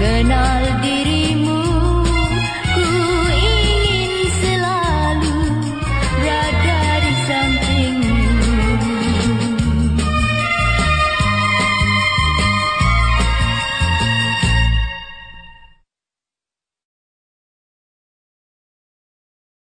mengenal dia